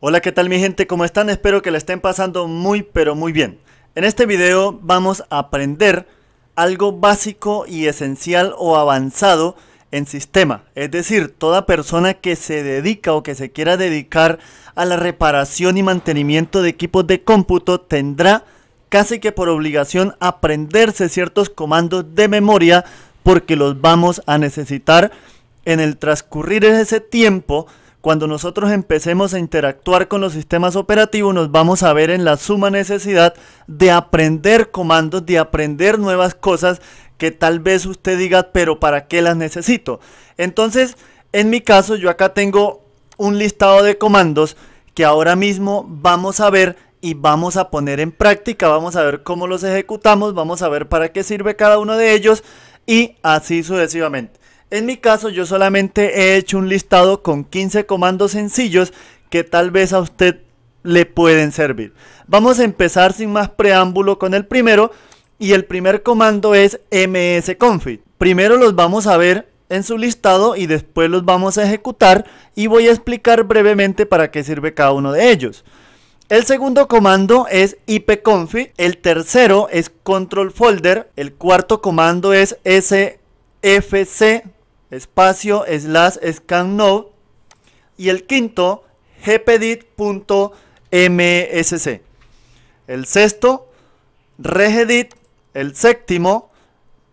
Hola, ¿qué tal mi gente? ¿Cómo están? Espero que la estén pasando muy pero muy bien. En este video vamos a aprender algo básico y esencial o avanzado en sistema. Es decir, toda persona que se dedica o que se quiera dedicar a la reparación y mantenimiento de equipos de cómputo tendrá casi que por obligación aprenderse ciertos comandos de memoria porque los vamos a necesitar en el transcurrir ese tiempo cuando nosotros empecemos a interactuar con los sistemas operativos, nos vamos a ver en la suma necesidad de aprender comandos, de aprender nuevas cosas que tal vez usted diga, pero ¿para qué las necesito? Entonces, en mi caso, yo acá tengo un listado de comandos que ahora mismo vamos a ver y vamos a poner en práctica, vamos a ver cómo los ejecutamos, vamos a ver para qué sirve cada uno de ellos y así sucesivamente. En mi caso yo solamente he hecho un listado con 15 comandos sencillos que tal vez a usted le pueden servir. Vamos a empezar sin más preámbulo con el primero y el primer comando es msconfig. Primero los vamos a ver en su listado y después los vamos a ejecutar y voy a explicar brevemente para qué sirve cada uno de ellos. El segundo comando es ipconfig, el tercero es control folder, el cuarto comando es sfc espacio slash scan node y el quinto gpedit.msc. El sexto regedit, el séptimo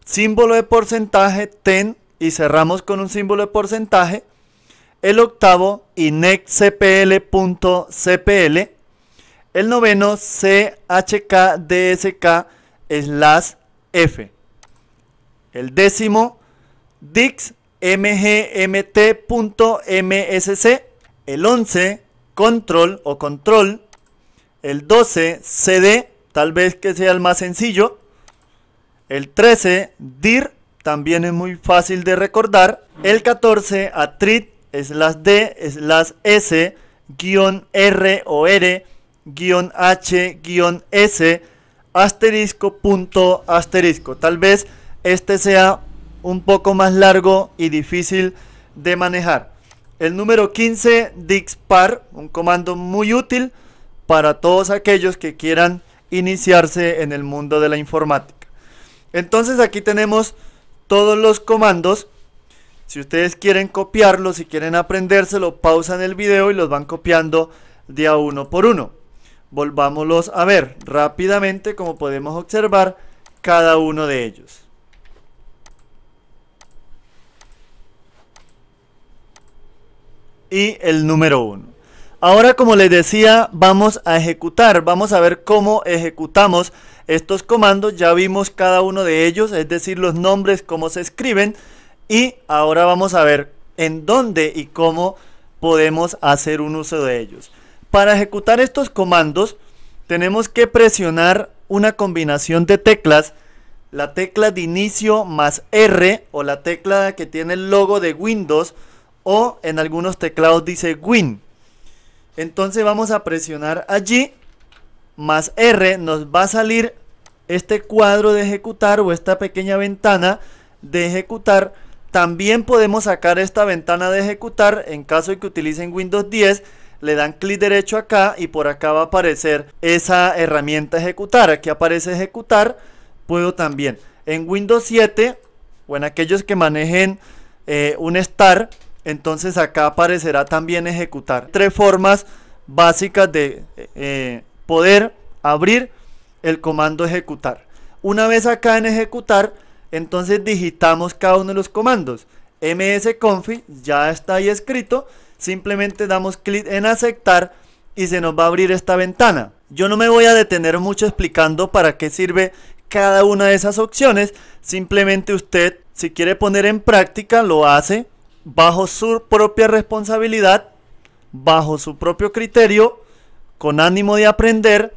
símbolo de porcentaje ten y cerramos con un símbolo de porcentaje. El octavo inexcpl.cpl el noveno CHKDSK slash F. El décimo Dix mgmt.msc. El 11 control o control. El 12 cd, tal vez que sea el más sencillo. El 13 dir, también es muy fácil de recordar. El 14 atrit slash d slash s guion r o r guion H guion S asterisco punto asterisco. Tal vez este sea un poco más largo y difícil de manejar. El número 15 dixpar, un comando muy útil para todos aquellos que quieran iniciarse en el mundo de la informática. Entonces aquí tenemos todos los comandos. Si ustedes quieren copiarlos, si quieren aprendérselo, pausan el video y los van copiando de a uno por uno volvámoslos a ver rápidamente como podemos observar cada uno de ellos. Y el número 1. Ahora como les decía vamos a ejecutar, vamos a ver cómo ejecutamos estos comandos, ya vimos cada uno de ellos, es decir los nombres, cómo se escriben y ahora vamos a ver en dónde y cómo podemos hacer un uso de ellos. Para ejecutar estos comandos tenemos que presionar una combinación de teclas, la tecla de inicio más R o la tecla que tiene el logo de Windows o en algunos teclados dice Win. Entonces vamos a presionar allí más R, nos va a salir este cuadro de ejecutar o esta pequeña ventana de ejecutar. También podemos sacar esta ventana de ejecutar en caso de que utilicen Windows 10 le dan clic derecho acá y por acá va a aparecer esa herramienta ejecutar. Aquí aparece ejecutar, puedo también. En Windows 7 o en aquellos que manejen eh, un star, entonces acá aparecerá también ejecutar. Tres formas básicas de eh, poder abrir el comando ejecutar. Una vez acá en ejecutar, entonces digitamos cada uno de los comandos. msconfig ya está ahí escrito simplemente damos clic en aceptar y se nos va a abrir esta ventana. Yo no me voy a detener mucho explicando para qué sirve cada una de esas opciones, simplemente usted si quiere poner en práctica lo hace bajo su propia responsabilidad, bajo su propio criterio, con ánimo de aprender,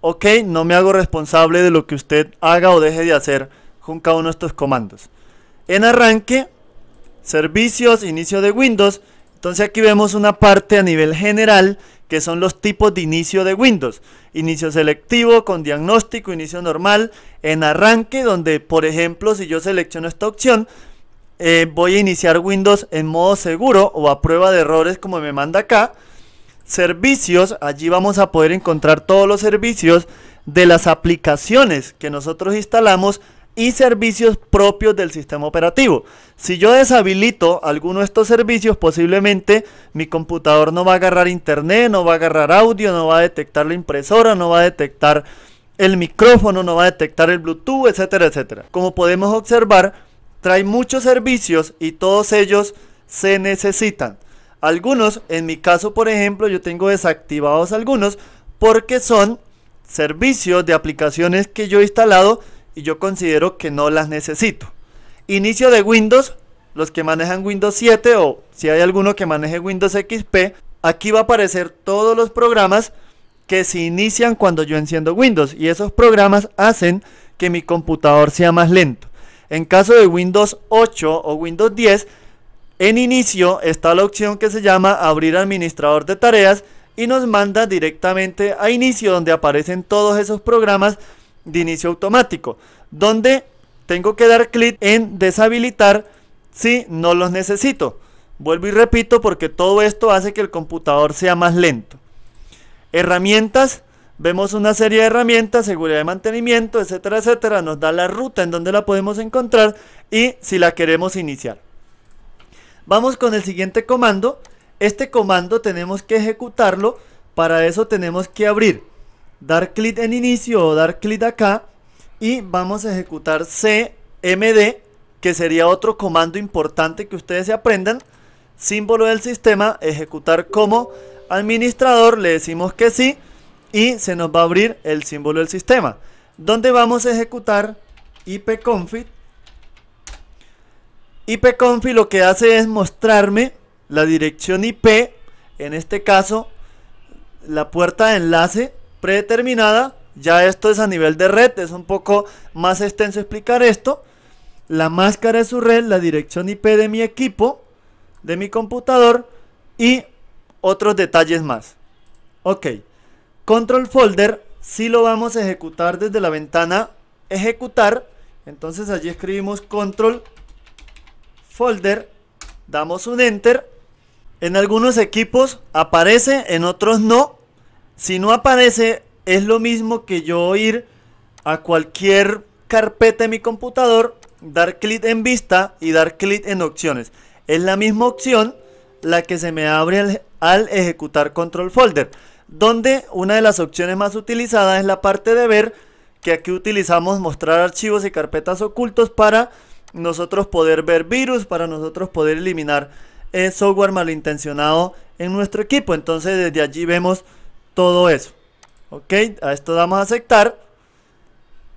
ok, no me hago responsable de lo que usted haga o deje de hacer con cada uno de estos comandos. En arranque, servicios, inicio de Windows, entonces aquí vemos una parte a nivel general que son los tipos de inicio de Windows. Inicio selectivo con diagnóstico, inicio normal, en arranque donde por ejemplo si yo selecciono esta opción eh, voy a iniciar Windows en modo seguro o a prueba de errores como me manda acá. servicios, allí vamos a poder encontrar todos los servicios de las aplicaciones que nosotros instalamos y servicios propios del sistema operativo. Si yo deshabilito alguno de estos servicios, posiblemente mi computador no va a agarrar internet, no va a agarrar audio, no va a detectar la impresora, no va a detectar el micrófono, no va a detectar el Bluetooth, etcétera, etcétera. Como podemos observar, trae muchos servicios y todos ellos se necesitan. Algunos, en mi caso por ejemplo, yo tengo desactivados algunos porque son servicios de aplicaciones que yo he instalado y yo considero que no las necesito. Inicio de Windows, los que manejan Windows 7 o si hay alguno que maneje Windows XP, aquí va a aparecer todos los programas que se inician cuando yo enciendo Windows y esos programas hacen que mi computador sea más lento. En caso de Windows 8 o Windows 10, en inicio está la opción que se llama abrir administrador de tareas y nos manda directamente a inicio donde aparecen todos esos programas de inicio automático, donde tengo que dar clic en deshabilitar si no los necesito. Vuelvo y repito porque todo esto hace que el computador sea más lento. Herramientas, vemos una serie de herramientas, seguridad de mantenimiento, etcétera, etcétera. Nos da la ruta en donde la podemos encontrar y si la queremos iniciar. Vamos con el siguiente comando. Este comando tenemos que ejecutarlo. Para eso tenemos que abrir dar clic en inicio o dar clic acá y vamos a ejecutar cmd que sería otro comando importante que ustedes se aprendan símbolo del sistema ejecutar como administrador le decimos que sí y se nos va a abrir el símbolo del sistema donde vamos a ejecutar ipconfig ipconfig lo que hace es mostrarme la dirección IP en este caso la puerta de enlace predeterminada. Ya esto es a nivel de red, es un poco más extenso explicar esto. La máscara de su red, la dirección IP de mi equipo, de mi computador y otros detalles más. Ok, control folder si lo vamos a ejecutar desde la ventana ejecutar. Entonces allí escribimos control folder, damos un enter. En algunos equipos aparece, en otros no. Si no aparece, es lo mismo que yo ir a cualquier carpeta de mi computador, dar clic en vista y dar clic en opciones. Es la misma opción la que se me abre al, ejecutar control folder, donde una de las opciones más utilizadas es la parte de ver, que aquí utilizamos mostrar archivos y carpetas ocultos para nosotros poder ver virus, para nosotros poder eliminar el software malintencionado en nuestro equipo. Entonces desde allí vemos todo eso. Ok, a esto damos a aceptar.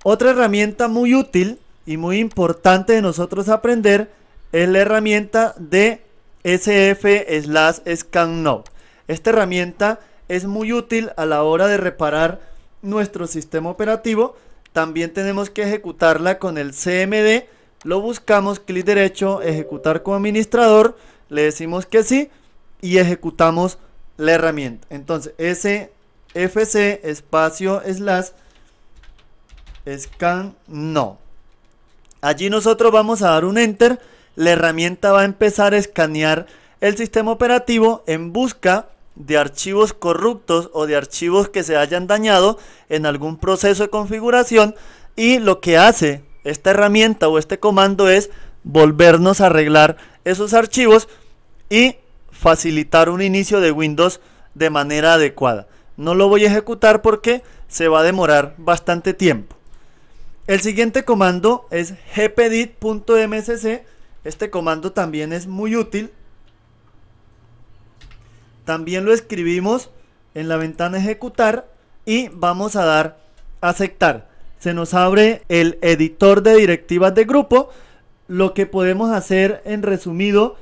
Otra herramienta muy útil y muy importante de nosotros aprender es la herramienta de SF slash scan Esta herramienta es muy útil a la hora de reparar nuestro sistema operativo. También tenemos que ejecutarla con el CMD. Lo buscamos, clic derecho, ejecutar como administrador. Le decimos que sí y ejecutamos la herramienta. Entonces, SFC espacio slash scan no. Allí nosotros vamos a dar un enter. La herramienta va a empezar a escanear el sistema operativo en busca de archivos corruptos o de archivos que se hayan dañado en algún proceso de configuración y lo que hace esta herramienta o este comando es volvernos a arreglar esos archivos y facilitar un inicio de Windows de manera adecuada. No lo voy a ejecutar porque se va a demorar bastante tiempo. El siguiente comando es gpedit.msc. Este comando también es muy útil. También lo escribimos en la ventana ejecutar y vamos a dar aceptar. Se nos abre el editor de directivas de grupo. Lo que podemos hacer en resumido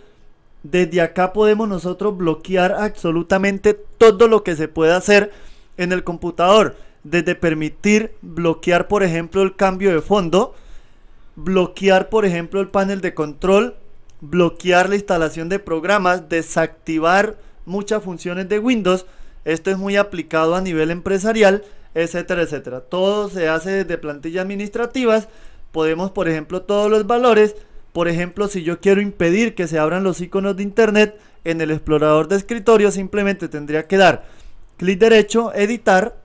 desde acá podemos nosotros bloquear absolutamente todo lo que se pueda hacer en el computador. Desde permitir bloquear, por ejemplo, el cambio de fondo, bloquear, por ejemplo, el panel de control, bloquear la instalación de programas, desactivar muchas funciones de Windows. Esto es muy aplicado a nivel empresarial, etcétera, etcétera. Todo se hace desde plantillas administrativas. Podemos, por ejemplo, todos los valores Por ejemplo, si yo quiero impedir que se abran los iconos de internet en el explorador de escritorio, simplemente tendría que dar clic derecho, editar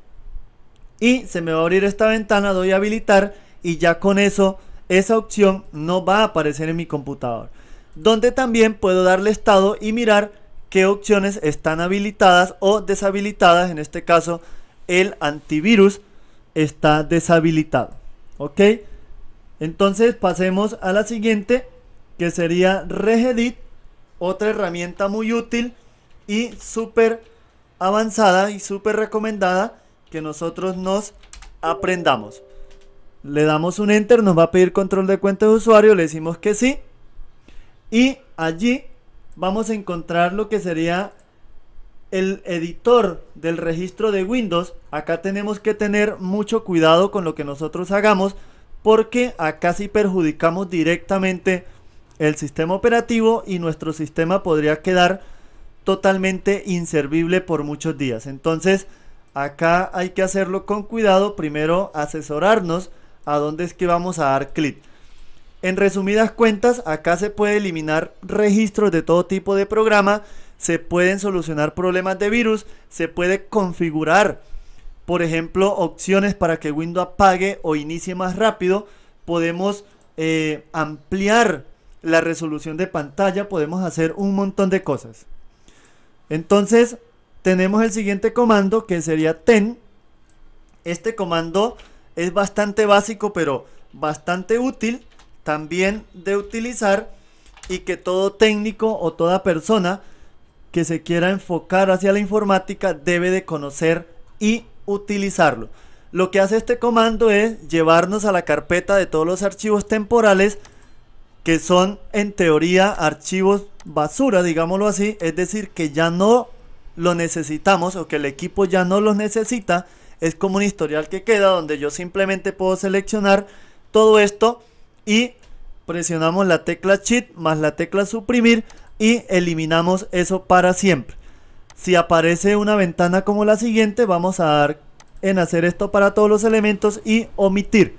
y se me va a abrir esta ventana, doy a habilitar y ya con eso esa opción no va a aparecer en mi computador. Donde también puedo darle estado y mirar qué opciones están habilitadas o deshabilitadas. En este caso, el antivirus está deshabilitado. ¿Ok? Entonces pasemos a la siguiente, que sería Regedit, otra herramienta muy útil y súper avanzada y súper recomendada que nosotros nos aprendamos. Le damos un enter, nos va a pedir control de cuenta de usuario, le decimos que sí. Y allí vamos a encontrar lo que sería el editor del registro de Windows. Acá tenemos que tener mucho cuidado con lo que nosotros hagamos porque acá sí perjudicamos directamente el sistema operativo y nuestro sistema podría quedar totalmente inservible por muchos días. Entonces, acá hay que hacerlo con cuidado. Primero, asesorarnos a dónde es que vamos a dar clic. En resumidas cuentas, acá se puede eliminar registros de todo tipo de programa, se pueden solucionar problemas de virus, se puede configurar, por ejemplo, opciones para que Windows apague o inicie más rápido, podemos eh, ampliar la resolución de pantalla, podemos hacer un montón de cosas. Entonces, tenemos el siguiente comando que sería ten. Este comando es bastante básico, pero bastante útil también de utilizar y que todo técnico o toda persona que se quiera enfocar hacia la informática debe de conocer y utilizarlo. Lo que hace este comando es llevarnos a la carpeta de todos los archivos temporales que son en teoría archivos basura, digámoslo así, es decir, que ya no lo necesitamos o que el equipo ya no los necesita, es como un historial que queda donde yo simplemente puedo seleccionar todo esto y presionamos la tecla Shift más la tecla suprimir y eliminamos eso para siempre. Si aparece una ventana como la siguiente, vamos a dar en hacer esto para todos los elementos y omitir.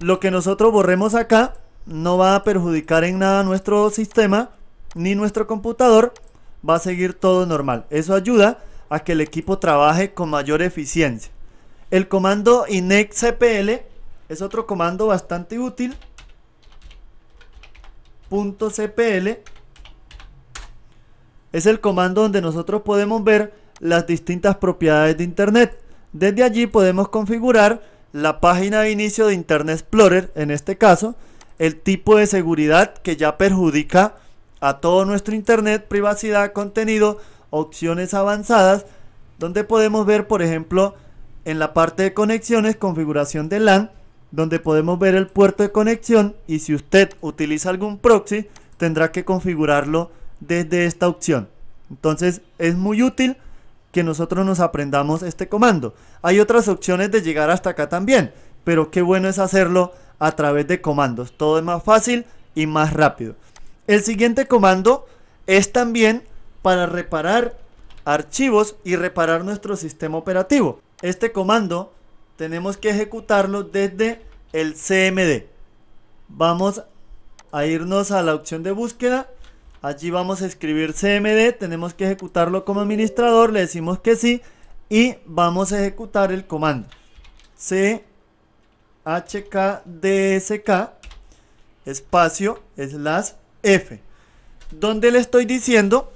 Lo que nosotros borremos acá no va a perjudicar en nada nuestro sistema ni nuestro computador. Va a seguir todo normal. Eso ayuda a que el equipo trabaje con mayor eficiencia. El comando inexcpl es otro comando bastante útil .cpl es el comando donde nosotros podemos ver las distintas propiedades de Internet. Desde allí podemos configurar la página de inicio de Internet Explorer, en este caso, el tipo de seguridad que ya perjudica a todo nuestro Internet, privacidad, contenido, opciones avanzadas, donde podemos ver, por ejemplo, en la parte de conexiones, configuración de LAN, donde podemos ver el puerto de conexión y si usted utiliza algún proxy tendrá que configurarlo desde esta opción. Entonces es muy útil que nosotros nos aprendamos este comando. Hay otras opciones de llegar hasta acá también, pero qué bueno es hacerlo a través de comandos. Todo es más fácil y más rápido. El siguiente comando es también para reparar archivos y reparar nuestro sistema operativo. Este comando tenemos que ejecutarlo desde el CMD. Vamos a irnos a la opción de búsqueda. Allí vamos a escribir CMD. Tenemos que ejecutarlo como administrador. Le decimos que sí. Y vamos a ejecutar el comando. CHKDSK espacio slash F. Donde le estoy diciendo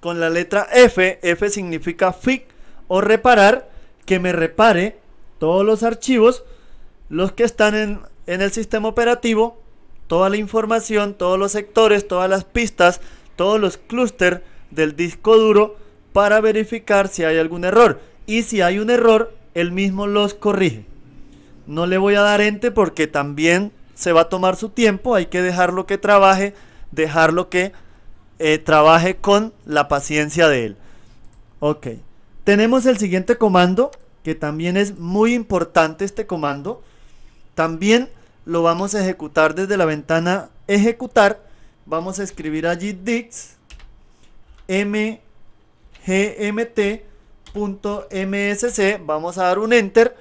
con la letra F. F significa fix o reparar que me repare todos los archivos, los que están en, el sistema operativo, toda la información, todos los sectores, todas las pistas, todos los clústeres del disco duro para verificar si hay algún error. Y si hay un error, él mismo los corrige. No le voy a dar ente porque también se va a tomar su tiempo, hay que dejarlo que trabaje, dejarlo que eh, trabaje con la paciencia de él. Ok. Tenemos el siguiente comando, que también es muy importante este comando. También lo vamos a ejecutar desde la ventana ejecutar. Vamos a escribir allí dix mgmt.msc. Vamos a dar un enter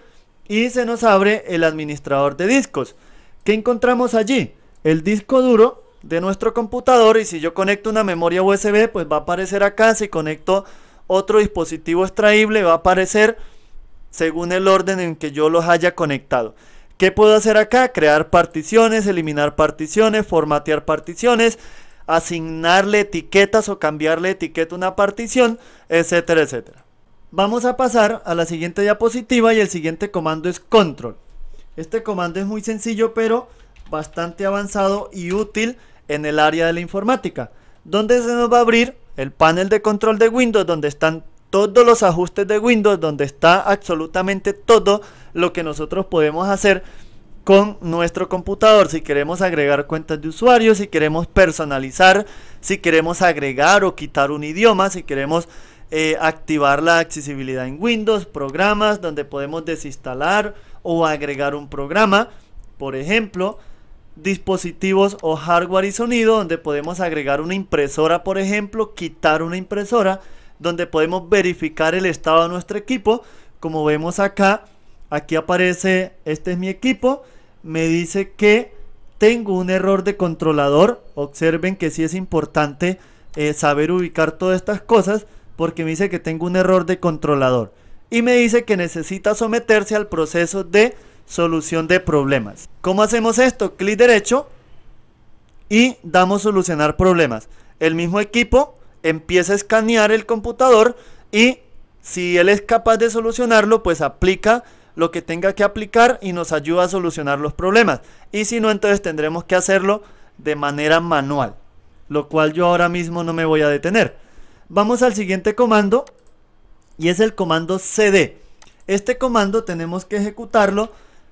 y se nos abre el administrador de discos. ¿Qué encontramos allí? el disco duro de nuestro computador y si yo conecto una memoria USB pues va a aparecer acá, si conecto otro dispositivo extraíble va a aparecer según el orden en que yo los haya conectado. ¿Qué puedo hacer acá? Crear particiones, eliminar particiones, formatear particiones, asignarle etiquetas o cambiarle etiqueta a una partición, etcétera, etcétera. Vamos a pasar a la siguiente diapositiva y el siguiente comando es control. Este comando es muy sencillo pero bastante avanzado y útil en el área de la informática, donde se nos va a abrir el panel de control de Windows, donde están todos los ajustes de Windows, donde está absolutamente todo lo que nosotros podemos hacer con nuestro computador. Si queremos agregar cuentas de usuario, si queremos personalizar, si queremos agregar o quitar un idioma, si queremos eh, activar la accesibilidad en Windows, programas donde podemos desinstalar o agregar un programa, por ejemplo, dispositivos o hardware y sonido donde podemos agregar una impresora, por ejemplo, quitar una impresora, donde podemos verificar el estado de nuestro equipo, como vemos acá, aquí aparece, este es mi equipo, me dice que tengo un error de controlador, observen que sí es importante eh, saber ubicar todas estas cosas, porque me dice que tengo un error de controlador, y me dice que necesita someterse al proceso de solución de problemas. ¿Cómo hacemos esto? Clic derecho y damos solucionar problemas. El mismo equipo empieza a escanear el computador y si él es capaz de solucionarlo, pues aplica lo que tenga que aplicar y nos ayuda a solucionar los problemas. Y si no, entonces tendremos que hacerlo de manera manual, lo cual yo ahora mismo no me voy a detener. Vamos al siguiente comando y es el comando cd. Este comando tenemos que ejecutarlo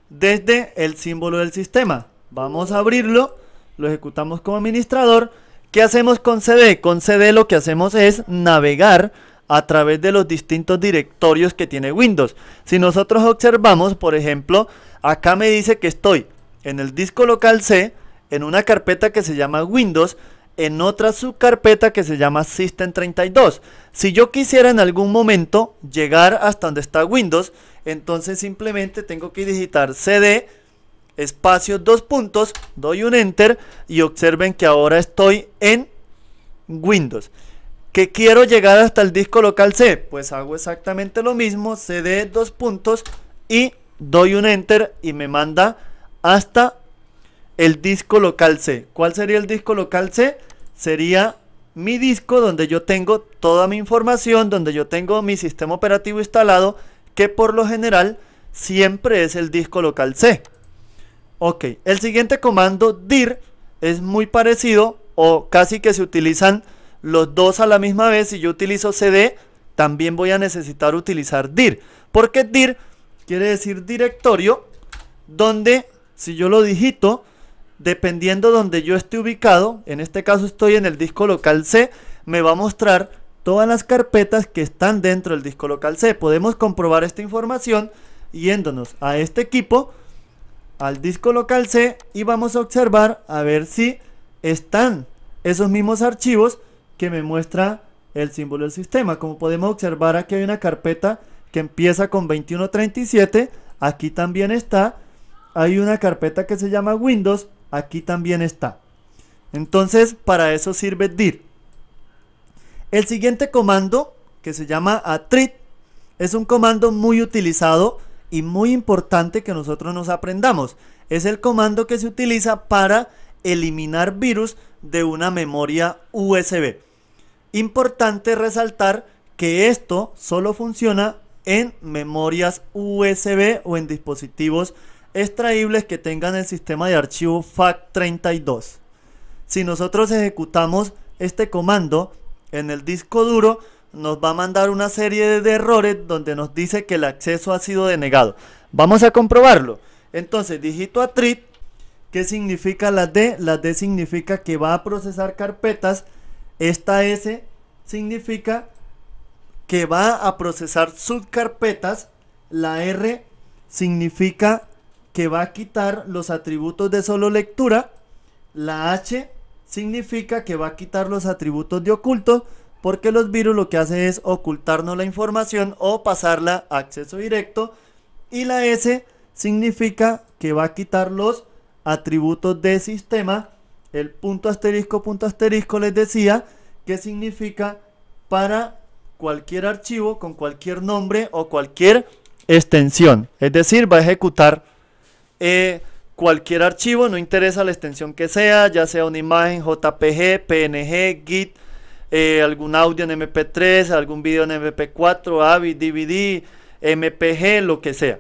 desde el símbolo del sistema. Vamos a abrirlo, lo ejecutamos como administrador. ¿Qué hacemos con CD? Con CD lo que hacemos es navegar a través de los distintos directorios que tiene Windows. Si nosotros observamos, por ejemplo, acá me dice que estoy en el disco local C, en una carpeta que se llama Windows, en otra subcarpeta que se llama System32. Si yo quisiera en algún momento llegar hasta donde está Windows, entonces simplemente tengo que digitar cd espacio dos puntos, doy un enter y observen que ahora estoy en Windows. ¿Que quiero llegar hasta el disco local C? Pues hago exactamente lo mismo, cd dos puntos y doy un enter y me manda hasta el disco local C. ¿Cuál sería el disco local C? Sería mi disco donde yo tengo toda mi información, donde yo tengo mi sistema operativo instalado que por lo general siempre es el disco local C. Ok, el siguiente comando dir es muy parecido o casi que se utilizan los dos a la misma vez. Si yo utilizo cd, también voy a necesitar utilizar dir. Porque dir quiere decir directorio donde si yo lo digito, dependiendo donde yo esté ubicado, en este caso estoy en el disco local C, me va a mostrar todas las carpetas que están dentro del disco local C. Podemos comprobar esta información yéndonos a este equipo, al disco local C y vamos a observar a ver si están esos mismos archivos que me muestra el símbolo del sistema. Como podemos observar aquí hay una carpeta que empieza con 2137, aquí también está. Hay una carpeta que se llama Windows, aquí también está. Entonces para eso sirve dir. El siguiente comando, que se llama attrit, es un comando muy utilizado y muy importante que nosotros nos aprendamos. Es el comando que se utiliza para eliminar virus de una memoria USB. Importante resaltar que esto solo funciona en memorias USB o en dispositivos extraíbles que tengan el sistema de archivo FAT32. Si nosotros ejecutamos este comando, en el disco duro nos va a mandar una serie de errores donde nos dice que el acceso ha sido denegado. Vamos a comprobarlo. Entonces, digito attrit, ¿qué significa la D? La D significa que va a procesar carpetas. Esta S significa que va a procesar subcarpetas. La R significa que va a quitar los atributos de solo lectura. La H significa que va a quitar los atributos de oculto porque los virus lo que hace es ocultarnos la información o pasarla a acceso directo y la S significa que va a quitar los atributos de sistema, el punto asterisco, punto asterisco les decía que significa para cualquier archivo con cualquier nombre o cualquier extensión. Es decir, va a ejecutar eh, cualquier archivo, no interesa la extensión que sea, ya sea una imagen JPG, PNG, GIT, eh, algún audio en MP3, algún video en MP4, AVI, DVD, MPG, lo que sea.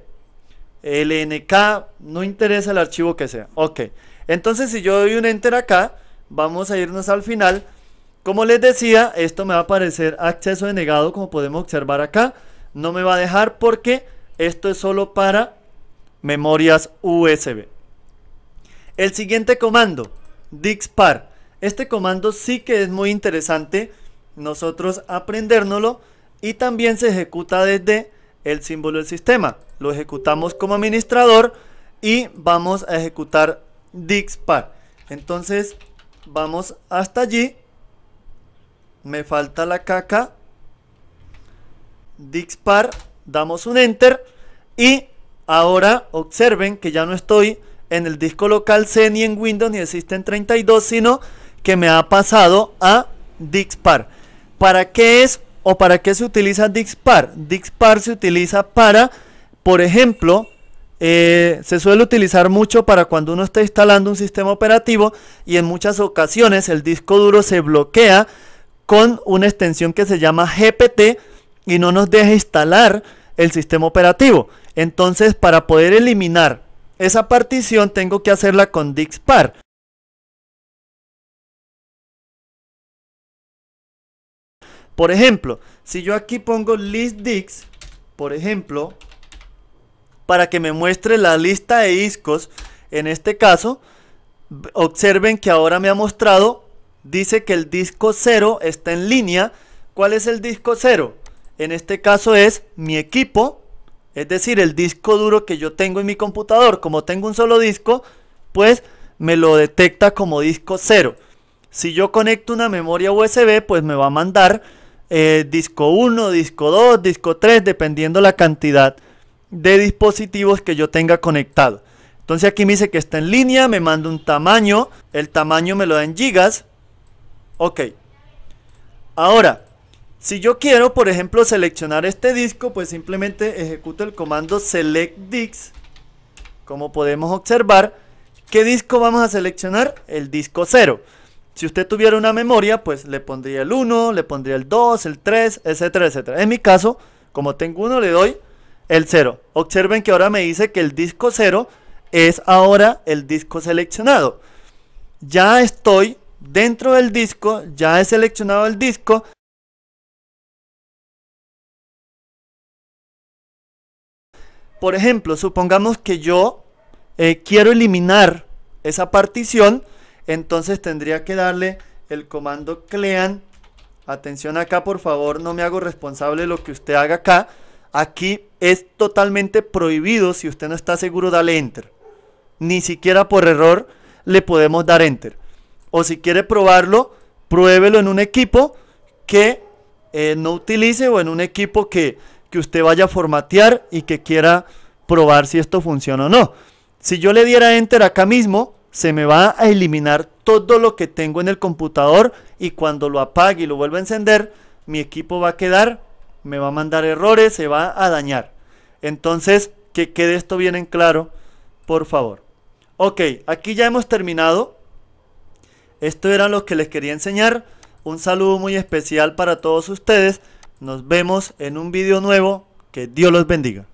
LNK, no interesa el archivo que sea. Ok, entonces si yo doy un enter acá, vamos a irnos al final. Como les decía, esto me va a aparecer acceso denegado, como podemos observar acá. No me va a dejar porque esto es solo para memorias USB. El siguiente comando, dixpar. Este comando sí que es muy interesante nosotros aprendérnoslo y también se ejecuta desde el símbolo del sistema. Lo ejecutamos como administrador y vamos a ejecutar dixpar. Entonces vamos hasta allí. Me falta la caca. Dixpar. Damos un enter. Y ahora observen que ya no estoy en el disco local C ni en Windows ni existen 32, sino que me ha pasado a Dixpar. ¿Para qué es o para qué se utiliza Dixpar? Dixpar se utiliza para, por ejemplo, eh, se suele utilizar mucho para cuando uno está instalando un sistema operativo y en muchas ocasiones el disco duro se bloquea con una extensión que se llama GPT y no nos deja instalar el sistema operativo. Entonces, para poder eliminar esa partición tengo que hacerla con dixpar. Por ejemplo, si yo aquí pongo listdix, por ejemplo, para que me muestre la lista de discos, en este caso, observen que ahora me ha mostrado, dice que el disco 0 está en línea. ¿Cuál es el disco 0? En este caso es mi equipo, es decir, el disco duro que yo tengo en mi computador, como tengo un solo disco, pues me lo detecta como disco cero. Si yo conecto una memoria USB, pues me va a mandar eh, disco 1, disco 2, disco 3, dependiendo la cantidad de dispositivos que yo tenga conectado. Entonces aquí me dice que está en línea, me manda un tamaño, el tamaño me lo da en gigas. Ok. Ahora, si yo quiero, por ejemplo, seleccionar este disco, pues simplemente ejecuto el comando select Como podemos observar, ¿qué disco vamos a seleccionar? El disco 0. Si usted tuviera una memoria, pues le pondría el 1, le pondría el 2, el 3, etcétera, etcétera. En mi caso, como tengo uno, le doy el 0. Observen que ahora me dice que el disco 0 es ahora el disco seleccionado. Ya estoy dentro del disco, ya he seleccionado el disco Por ejemplo, supongamos que yo eh, quiero eliminar esa partición, entonces tendría que darle el comando clean. Atención acá, por favor, no me hago responsable de lo que usted haga acá. Aquí es totalmente prohibido, si usted no está seguro, darle enter. Ni siquiera por error le podemos dar enter. O si quiere probarlo, pruébelo en un equipo que eh, no utilice o en un equipo que que usted vaya a formatear y que quiera probar si esto funciona o no. Si yo le diera enter acá mismo, se me va a eliminar todo lo que tengo en el computador y cuando lo apague y lo vuelva a encender, mi equipo va a quedar, me va a mandar errores, se va a dañar. Entonces, que quede esto bien en claro, por favor. Ok, aquí ya hemos terminado. Esto era lo que les quería enseñar. Un saludo muy especial para todos ustedes. Nos vemos en un video nuevo. Que Dios los bendiga.